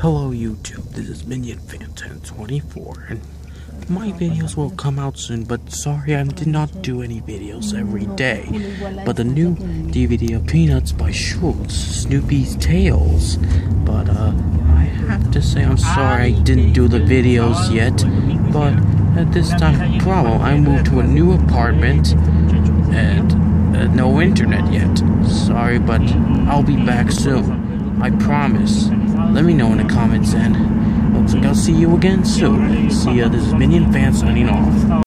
Hello YouTube, this is Minion Fan 1024 and my videos will come out soon but sorry I did not do any videos every day. But the new DVD of Peanuts by Schulz, Snoopy's Tales. But uh, I have to say I'm sorry I didn't do the videos yet. But at this time problem, I moved to a new apartment and uh, no internet yet. Sorry but I'll be back soon. I promise. Let me know in the comments and looks like I'll see you again soon. See ya, this is Minion Fan signing off.